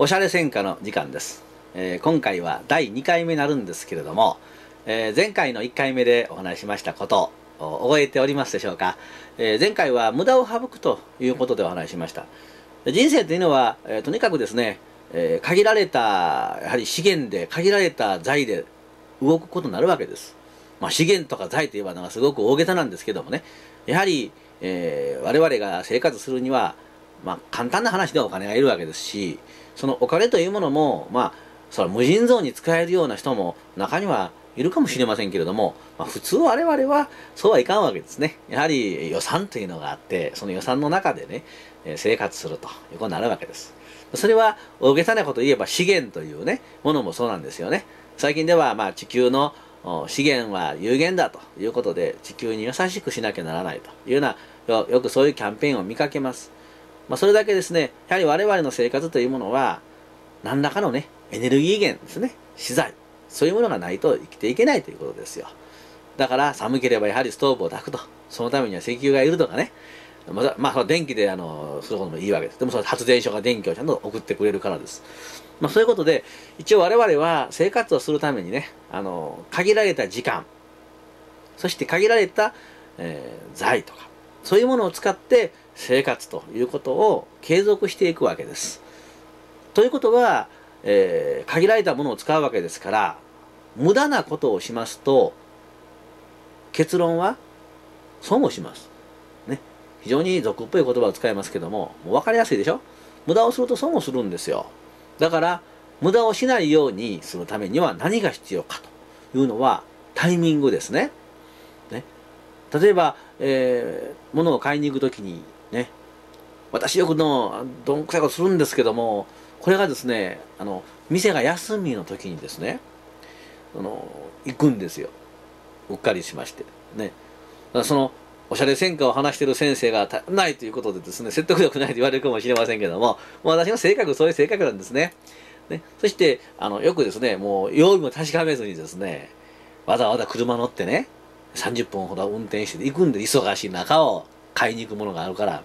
おしゃれ戦火の時間です、えー今回は第2回目になるんですけれども、えー前回の1回目でお話ししましたことを覚えておりますでしょうか、えー前回は無駄を省くということでお話ししました。人生というのは、えーとにかくですね、えー限られたやはり資源で限られた財で動くことになるわけです。まあ、資源とか財といえばなんかすごく大げさなんですけどもね。やはり、えー我々が生活するには、まあ、簡単な話でお金がいるわけですしそのお金というものも、まあ、それ無尽蔵に使えるような人も中にはいるかもしれませんけれども、まあ、普通我々はそうはいかんわけですね。やはり予算というのがあってその予算の中でねえ生活するということになるわけです。それは大げさなこと言えば資源というねものもそうなんですよね。最近ではまあ地球の資源は有限だということで地球に優しくしなきゃならないというようなよくそういうキャンペーンを見かけます、まあ、それだけですねやはり我々の生活というものは何らかのねエネルギー源ですね資材そういうものがないと生きていけないということですよ。だから寒ければやはりストーブを焚くとそのためには石油がいるとかねまあ、まあ、電気であのすることもいいわけです。でもその発電所が電気をちゃんと送ってくれるからです。まあ、そういうことで一応我々は生活をするためにねあの限られた時間そして限られた、えー財とかそういうものを使って生活ということを継続していくわけです。ということは、えー限られたものを使うわけですから無駄なことをしますと結論は損をします。ね、非常に俗っぽい言葉を使いますけどももう分かりやすいでしょ？無駄をすると損をするんですよ。だから無駄をしないようにするためには何が必要かというのはタイミングですね。ね例えば、えー物を買いに行くときにね。私よくのどんくさいことするんですけどもこれがですねあの店が休みの時にですねあの行くんですよ。うっかりしまして。ね。そのおしゃれ戦火を話してる先生がないということでですね説得力ないと言われるかもしれませんけどももう私の性格そういう性格なんですね。ね、そしてあのよくですねもう曜日も確かめずにですねわざわざ車乗ってね30分ほど運転して行くんで忙しい中を買いに行くものがあるから。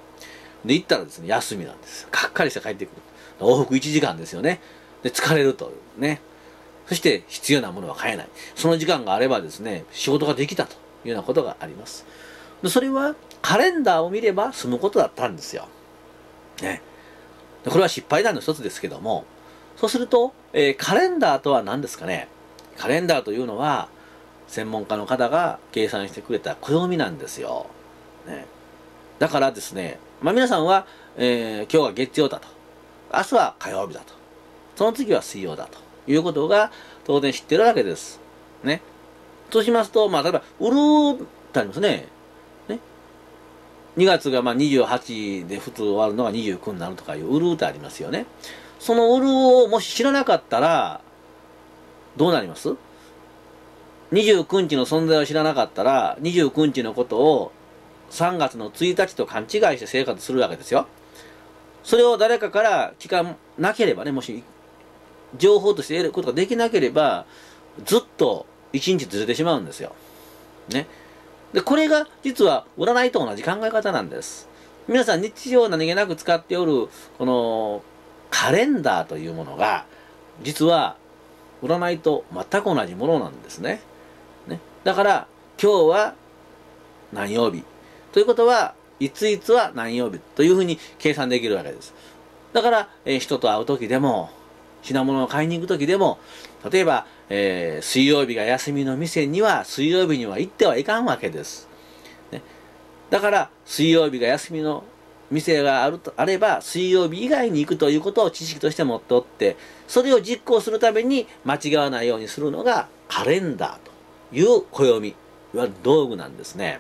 で行ったらですね休みなんですがっかりして帰ってくる。往復1時間ですよね。で疲れるというね。そして必要なものは買えない。その時間があればですね仕事ができたというようなことがあります。でそれはカレンダーを見れば済むことだったんですよ。ね。でこれは失敗談の一つですけども。そうすると、えーカレンダーとは何ですかね？カレンダーというのは専門家の方が計算してくれた暦なんですよ。ね、だからですね、まあ、皆さんは、えー今日は月曜だと。明日は火曜日だと。その次は水曜だということが当然知ってるわけです。ね。そうしますと、まあ、例えば、うるーってありますね。ね。2月がまあ28で普通終わるのが29になるとかいううるーってありますよね。そのウルをもし知らなかったら、どうなります ?29 日の存在を知らなかったら、29日のことを3月の1日と勘違いして生活するわけですよ。それを誰かから聞かなければね、もし情報として得ることができなければ、ずっと1日ずれてしまうんですよ。ね。で、これが実は占いと同じ考え方なんです。皆さん日常何気なく使っておる、このカレンダーというものが実は占いと全く同じものなんですね。ねだから今日は何曜日？ということはいついつは何曜日というふうに計算できるわけです。だから、えー人と会う時でも品物を買いに行く時でも例えば、えー水曜日が休みの店には水曜日には行ってはいかんわけです。ね、だから水曜日が休みの店があるとあれば水曜日以外に行くということを知識として持っておってそれを実行するために間違わないようにするのがカレンダーという暦いわゆる道具なんですね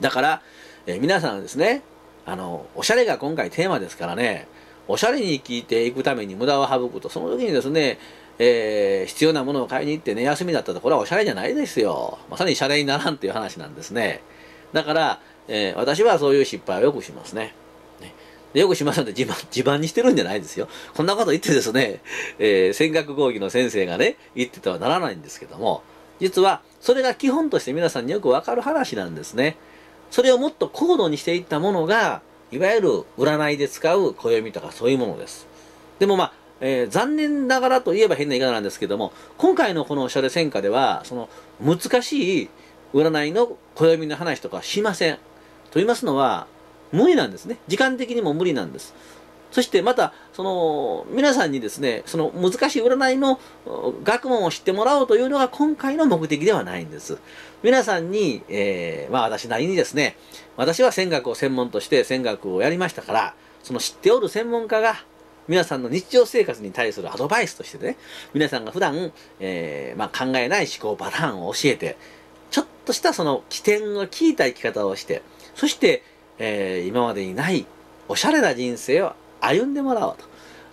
だから、えー皆さんですねあのおしゃれが今回テーマですからねおしゃれに生きていくために無駄を省くとその時にですねえー必要なものを買いに行ってね休みだったらこれはおしゃれじゃないですよまさにシャレにならんという話なんですねだからえー私はそういう失敗をよくしますね。ねよくしますので自慢、自慢にしてるんじゃないですよ。こんなこと言ってですね、えー、戦学講義の先生がね、言っててはならないんですけども、実はそれが基本として皆さんによくわかる話なんですね。それをもっと高度にしていったものが、いわゆる占いで使う暦とかそういうものです。でもまあ、えー、残念ながらといえば変な言い方なんですけども、今回のこのおしゃれ戦火では、その難しい占いの暦の話とかしません。と言いますのは、無理なんですね。時間的にも無理なんです。そしてまた、その、皆さんにですね、その難しい占いの学問を知ってもらおうというのが今回の目的ではないんです。皆さんに、えー、まあ私なりにですね、私は戦学を専門として戦学をやりましたから、その知っておる専門家が、皆さんの日常生活に対するアドバイスとしてね、皆さんが普段、えー、まあ、考えない思考パターンを教えて、ちょっとしたその起点を聞いた生き方をして、そして、えー、今までにないおしゃれな人生を歩んでもらおうと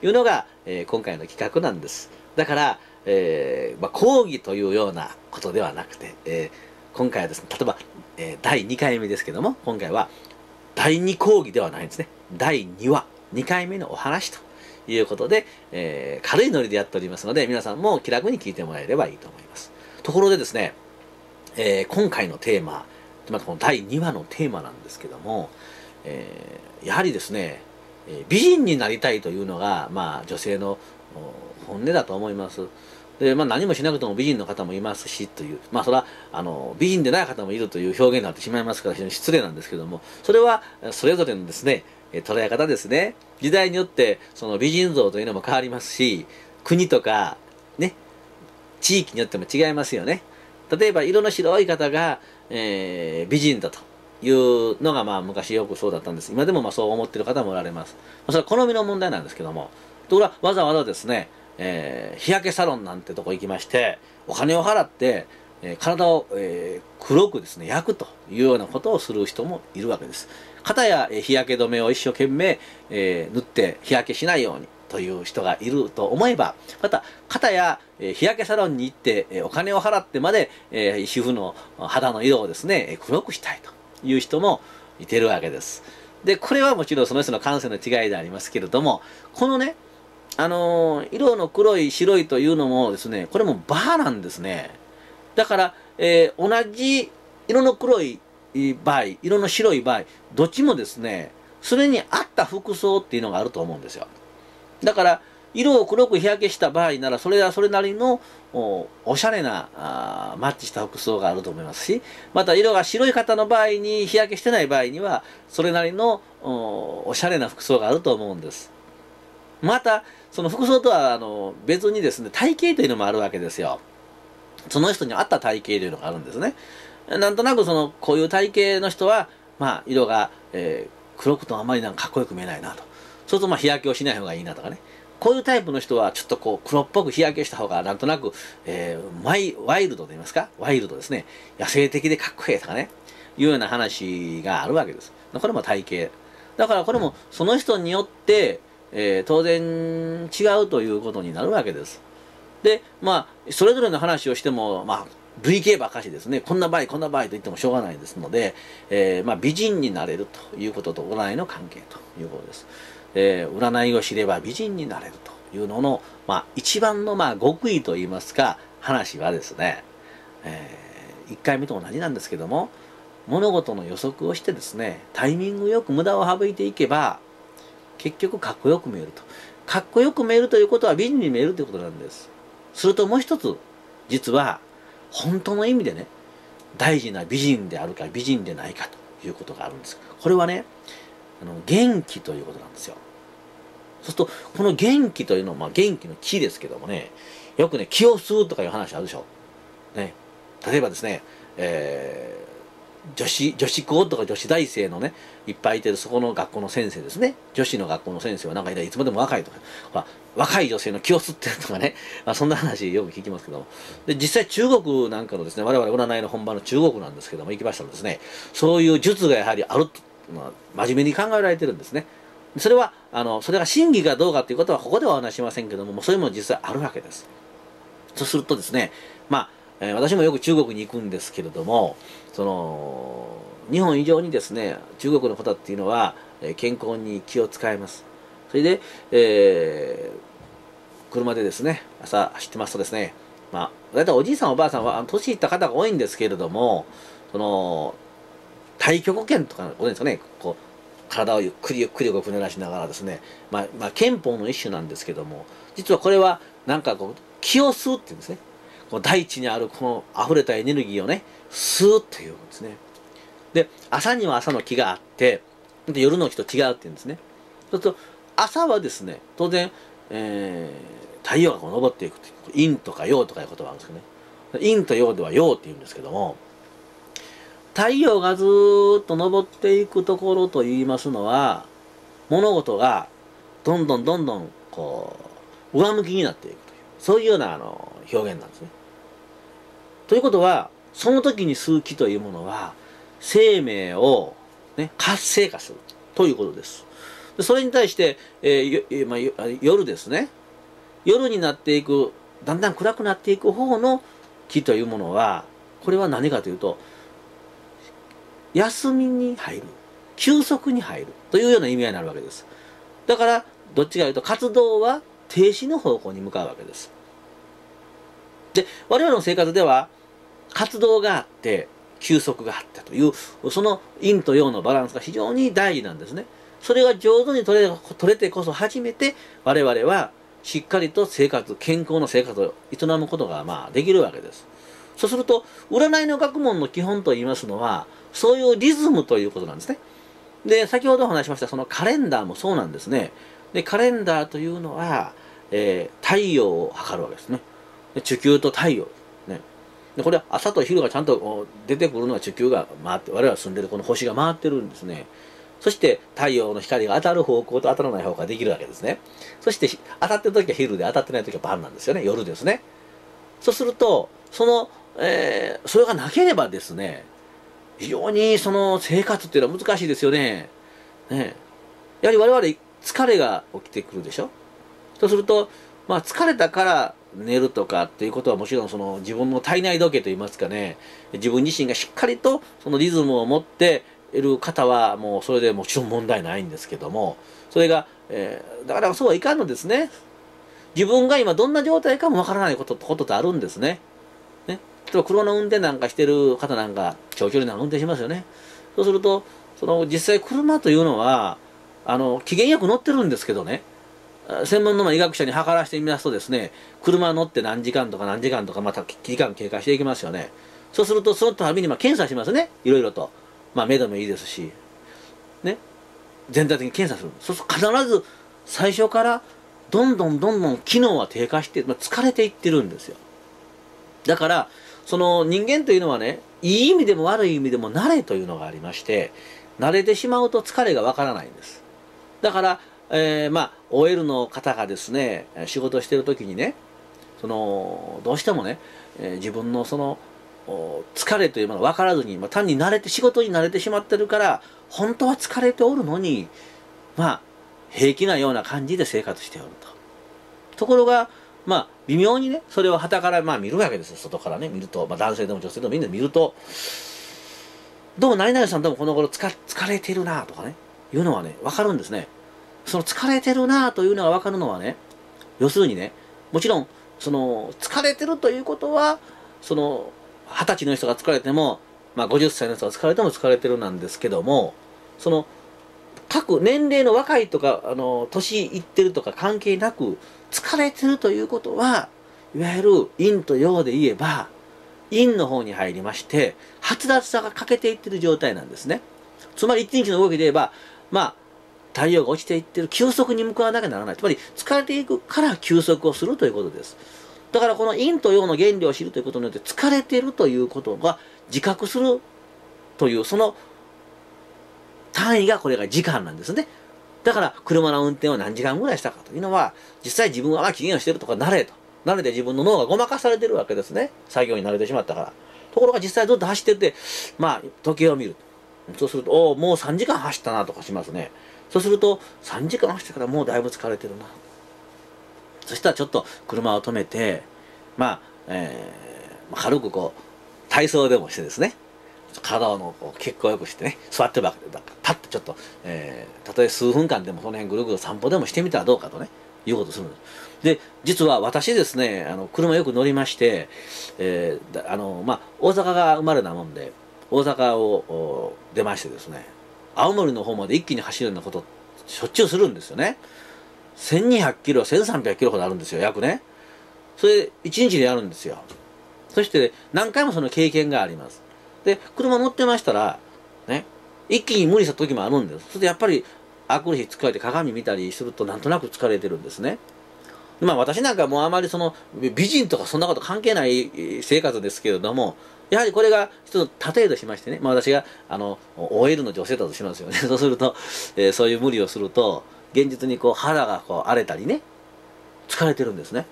いうのが、えー、今回の企画なんです。だから、えーまあ、講義というようなことではなくて、えー、今回はですね、例えば、え、第2回目ですけども、今回は第2講義ではないんですね。第2話、2回目のお話ということで、え、軽いノリでやっておりますので、皆さんも気楽に聞いてもらえればいいと思います。ところでですね、え、今回のテーマ、またこの第2話のテーマなんですけども、えー、やはりですね、え美人になりたいというのが、まあ、女性の本音だと思います。で、まあ、何もしなくても美人の方もいますしという、まあ、それはあの美人でない方もいるという表現になってしまいますから非常に失礼なんですけども。それはそれぞれのですね捉え方ですね。時代によってその美人像というのも変わりますし国とかね地域によっても違いますよね。例えば色の白い方が、えー、美人だと。いうのがまあ昔よくそうだったんです。今でもまあそう思ってる方もおられます。それは好みの問題なんですけども。ところがわざわざですね、えー、日焼けサロンなんてとこ行きまして、お金を払って、えー、体を、えー、黒くですね、焼くというようなことをする人もいるわけです。かたや、えー、日焼け止めを一生懸命、えー、塗って日焼けしないようにという人がいると思えば、また、かたや、え、日焼けサロンに行って、え、お金を払ってまで、えー、皮膚の肌の色をですね、黒くしたいと。いう人もいてるわけです。で、これはもちろんその人の感性の違いでありますけれども、このね、あのー、色の黒い白いというのもですね、これもバーなんですね。だから、えー、同じ色の黒い場合、色の白い場合、どっちもですね、それに合った服装っていうのがあると思うんですよ。だから、色を黒く日焼けした場合なら、それはそれなりのおしゃれなあマッチした服装があると思いますし、また色が白い方の場合に日焼けしてない場合には、それなりのおおしゃれな服装があると思うんです。また、その服装とはあの別にですね、体型というのもあるわけですよ。その人に合った体型というのがあるんですね。なんとなくその、こういう体型の人は、まあ、色が、えー、黒くとあまりなんかかっこよく見えないなと。そうするとまあ日焼けをしない方がいいなとかね。こういうタイプの人はちょっとこう黒っぽく日焼けした方がなんとなく、えー、ワイワイルドと言いますか？ワイルドですね。野生的でかっこいいとかね。いうような話があるわけです。これも体型。だからこれもその人によって、えー、当然違うということになるわけです。で、まあ、それぞれの話をしても、まあ、類型ばかしですね。こんな場合、こんな場合と言ってもしょうがないですので、えー、まあ、美人になれるということと占いの関係ということです。えー、占いを知れば美人になれるというのの、まあ、一番の、まあ、極意といいますか、話はですね、えー、1回目と同じなんですけども、物事の予測をしてですね、タイミングよく無駄を省いていけば、結局かっこよく見えると。かっこよく見えるということは美人に見えるということなんです。するともう一つ、実は、本当の意味でね、大事な美人であるか美人でないかということがあるんです。これはね、あの元気ということなんですよ。そうすると、この元気というのは、まあ、元気の気ですけどもね、よくね、気を吸うとかいう話あるでしょ。ね。例えばですね、えー、女子、女子校とか女子大生のね、いっぱいいてるそこの学校の先生ですね。女子の学校の先生はなんかいつまでも若いとか、まあ、若い女性の気を吸ってるとかね、まあ、そんな話よく聞きますけども。で、実際中国なんかのですね、我々占いの本場の中国なんですけども、行きましたらですね、そういう術がやはりあるとまあ、真面目に考えられてるんですね。それは、あの、それが真偽かどうかということはここではお話しませんけども、もうそういうもの実際あるわけです。そうするとですね、まあ、え、私もよく中国に行くんですけれども、その、日本以上にですね、中国の方っていうのは、え健康に気を使います。それで、えー、車でですね、朝走ってますとですね、まあ、大体おじいさんおばあさんは、年いった方が多いんですけれども、その、太極拳とか、多いんですかね、こう、体をゆっくりゆっくり動く濡らしながらですね、まあ、まあ、憲法の一種なんですけども。実はこれはなんかこう気を吸うっていうんですね。こう大地にあるこの溢れたエネルギーをね吸うっていうんですね。で朝には朝の気があってで夜の気と違うっていうんですね。そうすると朝はですね当然、えー、太陽がこう昇っていくという陰とか陽とかいう言葉があるんですけどね。陰と陽では陽って言うんですけども太陽がずっと昇っていくところと言いますのは物事がどんどんどんどんこう上向きになっていくというそういうようなあの表現なんですね。ということはその時に吸う気というものは生命を、ね、活性化するということです。それに対して、えーまあ、夜ですね夜になっていくだんだん暗くなっていく方の気というものはこれは何かというと休みに入る。休息に入るというような意味合いになるわけです。だからどっちかというと活動は停止の方向に向かうわけです。で我々の生活では活動があって休息があってというその陰と陽のバランスが非常に大事なんですね。それが上手に取れ取れてこそ初めて我々はしっかりと生活健康な生活を営むことがまあできるわけです。そうすると占いの学問の基本といいますのはそういうリズムということなんですね。で先ほどお話しましたそのカレンダーもそうなんですね。でカレンダーというのは、えー、太陽を測るわけですね。で地球と太陽。ね。でこれは朝と昼がちゃんと出てくるのは地球が回って我々が住んでるこの星が回ってるんですね。そして太陽の光が当たる方向と当たらない方向ができるわけですね。そして当たってる時は昼で当たってない時は晩なんですよね。夜ですね。そうするとその、えー、それがなければですね非常にその生活っていうのは難しいですよね。ね。やはり我々疲れが起きてくるでしょ？そうするとまあ疲れたから寝るとかっていうことはもちろんその自分の体内時計といいますかね。自分自身がしっかりとそのリズムを持っている方はもうそれでもちろん問題ないんですけども。それが、えー、だからそうはいかんのですね。自分が今どんな状態かもわからないことことってあるんですね。例えば車の運転なんかしてる方なんか長距離なんか運転しますよね。そうするとその実際車というのはあの機嫌よく乗ってるんですけどね。専門の医学者に測らせてみますとですね車乗って何時間とか何時間とかまた期間経過していきますよね。そうするとそのたびにまあ検査しますね。いろいろと。まあ目でもいいですし。ね。全体的に検査する。そうすると必ず最初からどんどんどんどん機能は低下して、まあ、疲れていってるんですよ。だからその人間というのはねいい意味でも悪い意味でも慣れというのがありまして慣れてしまうと疲れがわからないんです。だからえー、まあ OL の方がですね仕事してる時にねそのどうしてもね、えー、自分のその疲れというものが分からずに、まあ、単に慣れて仕事に慣れてしまってるから本当は疲れておるのにまあ平気なような感じで生活しておると。ところがまあ微妙にねそれをはたからまあ見るわけですよ。外からね見ると、まあ、男性でも女性でもみんな見るとどうも何々さんでもこの頃疲れてるなとかねいうのはね分かるんですね。その疲れてるなというのが分かるのはね要するにねもちろんその疲れてるということはその二十歳の人が疲れても、まあ、50歳の人が疲れても疲れてるなんですけどもその各年齢の若いとかあの年いってるとか関係なく疲れてるということはいわゆる陰と陽で言えば陰の方に入りまして発達さが欠けていってる状態なんですねつまり一日の動きで言えばまあ太陽が落ちていってる休息に向かわなきゃならない。つまり疲れていくから休息をするということです。だからこの陰と陽の原理を知るということによって疲れてるということが自覚するというその単位がこれが時間なんですね。だから車の運転を何時間ぐらいしたかというのは実際自分は機嫌をしてるとか慣れと。慣れて自分の脳がごまかされてるわけですね。作業に慣れてしまったから。ところが実際ずっと走ってて、まあ時計を見る。そうすると、おお、もう3時間走ったなとかしますね。そうすると3時間走ってからもうだいぶ疲れてるなそしたらちょっと車を止めてまあ、えー、軽くこう体操でもしてですね体をこう血行よくしてね座ってばパッとちょっと、えー、たとえ数分間でもその辺ぐるぐる散歩でもしてみたらどうかとねいうことするんですで実は私ですねあの車よく乗りまして、えー、あのまあ大阪が生まれなもんで大阪を出ましてですね青森の方まで一気に走るようなことしょっちゅうするんですよね。1200キロ1300キロほどあるんですよ約ね。それ1日でやるんですよ。そして何回もその経験があります。で車乗ってましたらね一気に無理した時もあるんです。それでやっぱりあくる日疲れて鏡見たりするとなんとなく疲れてるんですね。まあ私なんかもうあまりその美人とかそんなこと関係ない生活ですけれどもやはりこれが一つ例えとしましてね、まあ、私があの OL の女性だとしますよね。そうすると、えー、そういう無理をすると現実にこう肌がこう荒れたりね疲れてるんですね。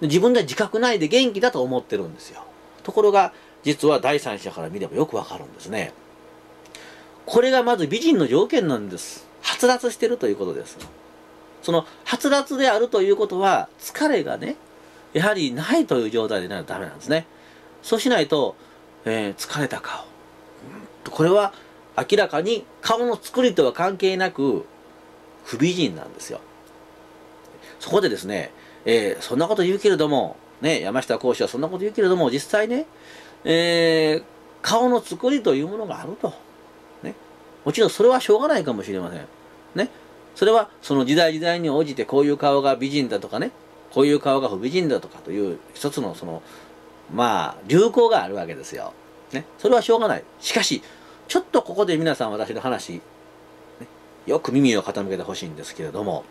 自分では自覚ないで元気だと思ってるんですよ。ところが実は第三者から見ればよくわかるんですね。これがまず美人の条件なんです。はつらつしてるということです。そのはつらつであるということは疲れがねやはりないという状態でないとダメなんですね。そうしないとえー、疲れた顔。これは明らかに顔の作りとは関係なく不美人なんですよ。そこでですね、えー、そんなこと言うけれども、ね、山下講師はそんなこと言うけれども、実際ね、えー、顔の作りというものがあると。ね。もちろんそれはしょうがないかもしれません。ね。それはその時代時代に応じてこういう顔が美人だとかね、こういう顔が不美人だとかという一つのそのまあ、流行があるわけですよ。ね。それはしょうがない。しかし、ちょっとここで皆さん私の話、ね、よく耳を傾けてほしいんですけれども、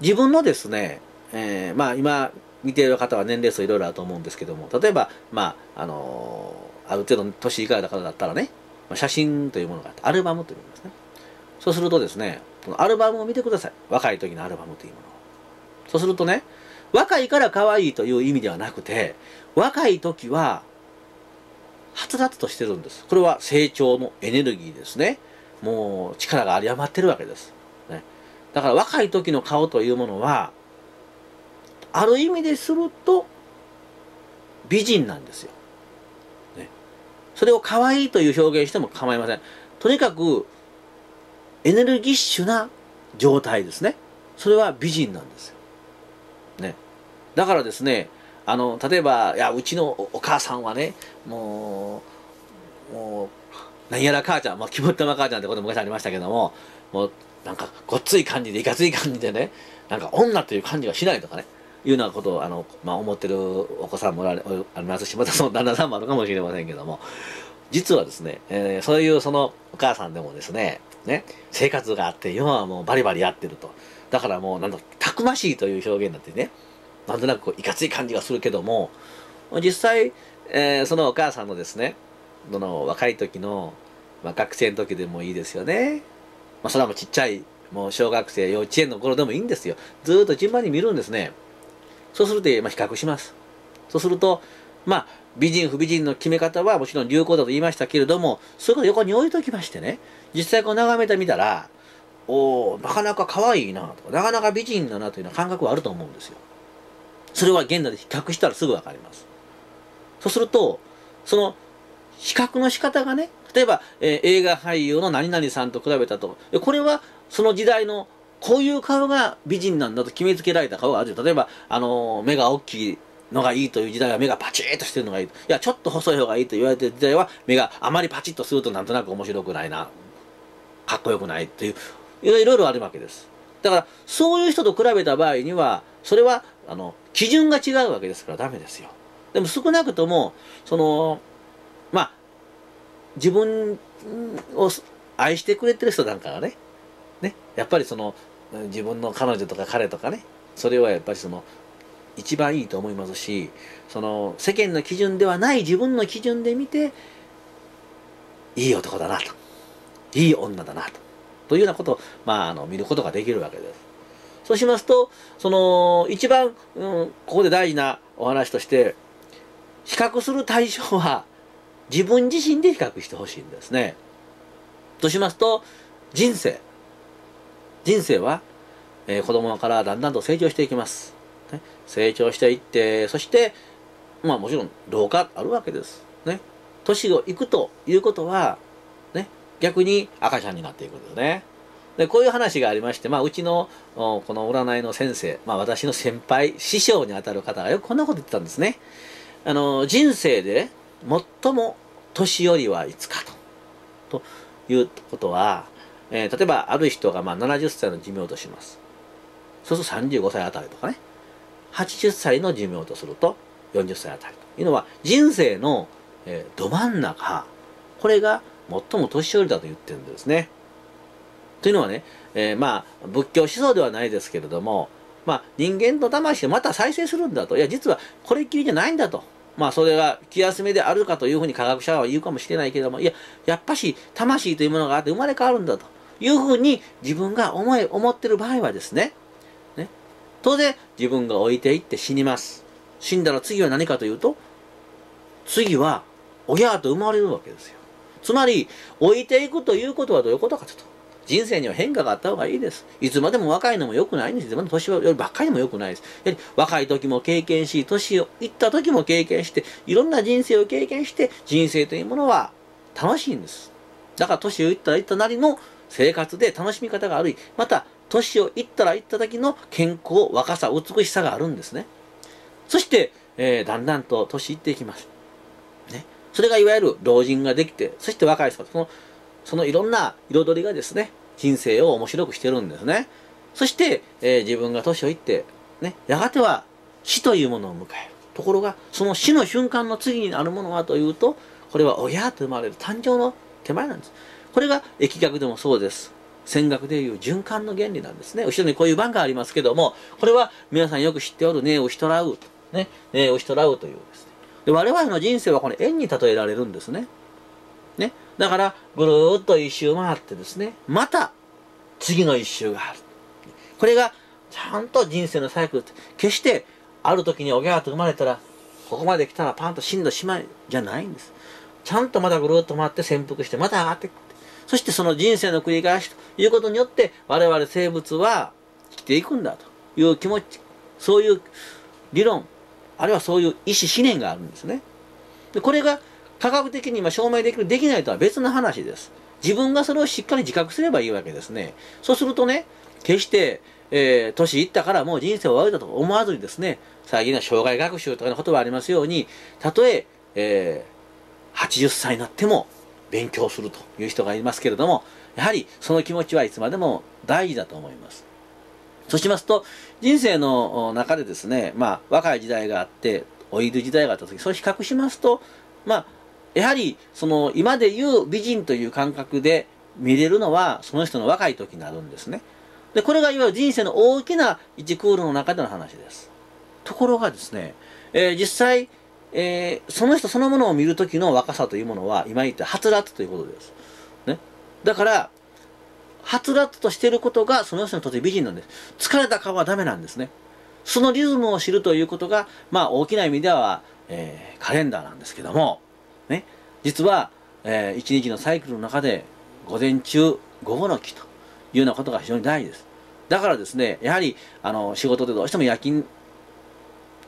自分のですね、えー、まあ今見ている方は年齢層いろいろあると思うんですけども、例えば、まあ、あのー、ある程度年いかれた方だったらね、写真というものがあって、アルバムというんですね。そうするとですね、このアルバムを見てください。若い時のアルバムというものを。そうするとね、若いから可愛いという意味ではなくて、若い時は、はつらつとしてるんです。これは成長のエネルギーですね。もう力が有り余ってるわけです。ね、だから若い時の顔というものは、ある意味ですると、美人なんですよ。ね、それを可愛いという表現しても構いません。とにかく、エネルギッシュな状態ですね。それは美人なんですよ。ね。だからですね、あの、例えば、いや、うちのお母さんはね、もう、もう、何やら母ちゃん、まあ、肝っ玉母ちゃんってことも昔ありましたけども、もう、なんか、ごっつい感じで、いかつい感じでね、なんか、女という感じがしないとかね、いうようなことを、あの、まあ、思ってるお子さんもありますし、またその旦那さんもあるかもしれませんけども、実はですね、えー、そういうそのお母さんでもですね、ね、生活があって、世はもうバリバリやってると。だからもう、なんだ、たくましいという表現だってね、なんとなくこういかつい感じがするけども実際、えー、そのお母さんのですねその若い時の、まあ、学生の時でもいいですよね、まあ、それはもうちっちゃいもう小学生幼稚園の頃でもいいんですよ。ずっと順番に見るんですね。そうすると、まあ、比較します。そうするとまあ美人不美人の決め方はもちろん流行だと言いましたけれどもそういうこと横に置いときましてね実際こう眺めてみたらおおなかなか可愛いなとかなかなか美人だなというような感覚はあると思うんですよ。それは現代で比較したらすぐわかります。そうすると、その比較の仕方がね、例えば、えー、映画俳優の何々さんと比べたと、これはその時代のこういう顔が美人なんだと決めつけられた顔がある例えば、あのー、目が大きいのがいいという時代は目がパチッとしてるのがいい。いや、ちょっと細い方がいいと言われてる時代は目があまりパチッとするとなんとなく面白くないな、かっこよくないっていう、いろいろあるわけです。だから、そういう人と比べた場合には、それは、あの、基準が違うわけですからダメですよ。でも少なくとも、その、まあ、自分を愛してくれてる人なんかがね、ね、やっぱりその、自分の彼女とか彼とかね、それはやっぱりその、一番いいと思いますし、その、世間の基準ではない自分の基準で見て、いい男だなと。いい女だなと。というようなことを、まあ、あの、見ることができるわけです。そうしますと、その、一番、うん、ここで大事なお話として、比較する対象は自分自身で比較してほしいんですね。としますと、人生。人生は、えー、子供からだんだんと成長していきます。ね、成長していって、そして、まあもちろん老化あるわけです。ね。年をいくということは、ね、逆に赤ちゃんになっていくんですね。で、こういう話がありまして、まあ、うちの、この占いの先生、まあ、私の先輩、師匠にあたる方がよくこんなこと言ってたんですね。あの、人生で最も年寄りはいつかと。と、いうことは、えー、例えばある人がまあ70歳の寿命とします。そうすると35歳あたりとかね。80歳の寿命とすると40歳あたりというのは人生の、えー、ど真ん中、これが最も年寄りだと言ってるんですね。というのはね、えー、まあ仏教思想ではないですけれども、まあ人間の魂をまた再生するんだと。いや実はこれっきりじゃないんだと。まあそれが気休めであるかというふうに科学者は言うかもしれないけれども、いや、やっぱし魂というものがあって生まれ変わるんだというふうに自分が思い、思ってる場合はですね、ね、当然自分が置いていって死にます。死んだら次は何かというと、次は親と生まれるわけですよ。つまり、置いていくということはどういうことかと。人生には変化があった方がいいです。いつまでも若いのも良くないんです。いつまでも年寄りばっかりも良くないです。やはり若い時も経験し、年をいった時も経験して、いろんな人生を経験して、人生というものは楽しいんです。だから年をいったらいったなりの生活で楽しみ方がある。また、年をいったらいった時の健康、若さ、美しさがあるんですね。そして、えー、だんだんと年いっていきます。ね。それがいわゆる老人ができて、そして若い人、そのそのいろんな彩りがですね、人生を面白くしてるんですね。そして、えー、自分が年をいって、ね、やがては死というものを迎える。ところが、その死の瞬間の次になるものはというと、これは親と生まれる誕生の手前なんです。これが疫学でもそうです。戦学でいう循環の原理なんですね。後ろにこういう番がありますけども、これは皆さんよく知っておるネオシトラウ、ね、ネオシトラウというですね。で我々の人生はこの円に例えられるんですね。ね。だから、ぐるーっと一周回ってですね、また、次の一周がある。これが、ちゃんと人生のサイクルって、決して、ある時におぎゃーと生まれたら、ここまで来たらパンと死んだしまいじゃないんです。ちゃんとまたぐるーっと回って潜伏して、また上がってく。そしてその人生の繰り返しということによって、我々生物は生きていくんだという気持ち、そういう理論、あるいはそういう意思思念があるんですね。でこれが科学的に今証明できる、できないとは別の話です。自分がそれをしっかり自覚すればいいわけですね。そうするとね、決して、えー、年いったからもう人生終わりだと思わずにですね、最近の障害学習とかの言葉ありますように、たとええー、80歳になっても勉強するという人がいますけれども、やはりその気持ちはいつまでも大事だと思います。そうしますと、人生の中でですね、まあ、若い時代があって、老いる時代があった時、それを比較しますと、まあ、やはり、その、今で言う美人という感覚で見れるのは、その人の若い時になるんですね。で、これがいわゆる人生の大きな1クールの中での話です。ところがですね、えー、実際、えー、その人そのものを見る時の若さというものは、今言ったはつらつということです。ね。だから、はつらつとしていることがその人にとって美人なんです。疲れた顔はダメなんですね。そのリズムを知るということが、まあ大きな意味では、えー、カレンダーなんですけども、ね、実は、えー、一日のサイクルの中で午前中午後の期というようなことが非常に大事ですだからですねやはりあの仕事でどうしても夜勤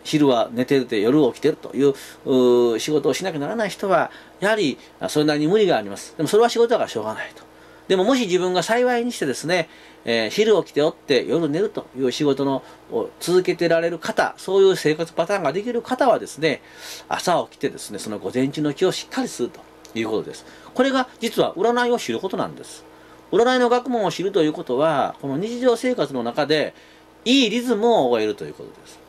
昼は寝てて夜起きてるという仕事をしなきゃならない人はやはりそれなりに無理がありますでもそれは仕事だからしょうがないとでももし自分が幸いにしてですね、えー、昼起きておって夜寝るという仕事のを続けてられる方、そういう生活パターンができる方はですね、朝起きてですね、その午前中の気をしっかりするということです。これが実は占いを知ることなんです。占いの学問を知るということは、この日常生活の中でいいリズムを覚えるということです。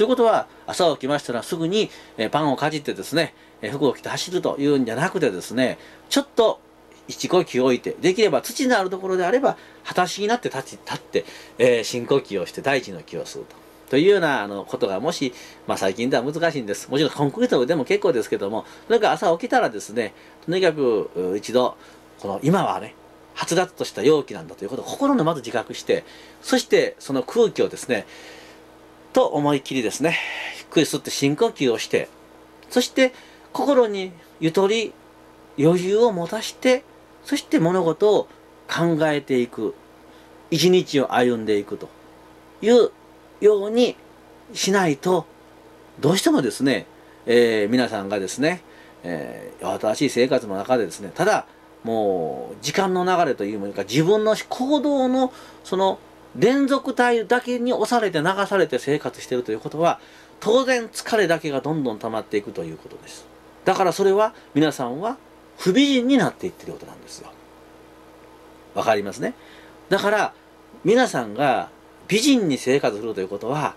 ということは、朝起きましたらすぐにパンをかじってですね、服を着て走るというんじゃなくてですね、ちょっと一呼吸を置いて、できれば土のあるところであれば、裸足になって立ち立って、えー、深呼吸をして大地の気を吸うと。というようなあのことがもし、まあ、最近では難しいんです。もちろんコンクリートでも結構ですけども、とにかく朝起きたらですね、とにかく一度、この今はね、はつらつとした容器なんだということを心のまず自覚して、そしてその空気をですね、と思いっきりですね、ゆっくり吸って深呼吸をして、そして心にゆとり、余裕を持たして、そして物事を考えていく、一日を歩んでいくというようにしないと、どうしてもですね、えー、皆さんがですね、えー、新しい生活の中でですね、ただ、もう、時間の流れというものか、自分の行動の、その、連続体だけに押されて流されて生活しているということは、当然疲れだけがどんどん溜まっていくということです。だからそれは、皆さんは不美人になっていってることなんですよ。わかりますね。だから、皆さんが美人に生活するということは、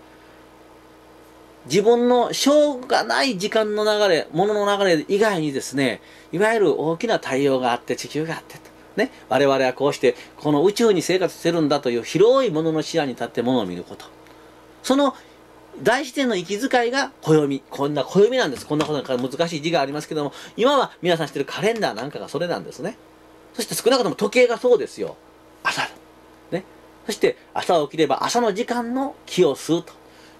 自分のしょうがない時間の流れ、物の流れ以外にですね、いわゆる大きな太陽があって地球があってと。ね、我々はこうしてこの宇宙に生活してるんだという広いものの視野に立ってものを見ること。その大自然の息遣いが暦。こんな暦なんです。こんなことが難しい字がありますけども、今は皆さん知ってるカレンダーなんかがそれなんですね。そして少なくとも時計がそうですよ。朝。ね。そして朝起きれば朝の時間の気を吸うと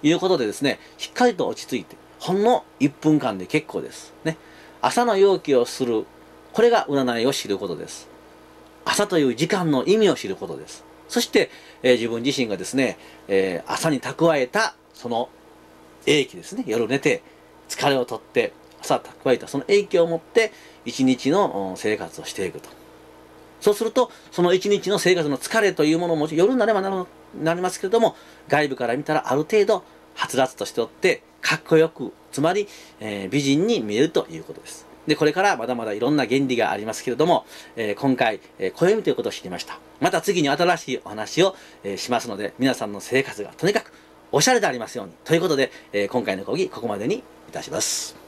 いうことでですね、しっかりと落ち着いて、ほんの1分間で結構です。ね。朝の容器をする。これが占いを知ることです。朝という時間の意味を知ることです。そして、えー、自分自身がですね、えー、朝に蓄えたその英気ですね。夜寝て疲れを取って朝蓄えたその影響を持って一日の生活をしていくと。そうすると、その一日の生活の疲れというものも夜になればなりますけれども、外部から見たらある程度、はつらつとしておって、かっこよく、つまり、えー、美人に見えるということです。で、これからまだまだいろんな原理がありますけれども、えー、今回、えー、暦ということを知りました。また次に新しいお話を、えー、しますので、皆さんの生活がとにかくおしゃれでありますように。ということで、え、今回の講義、ここまでにいたします。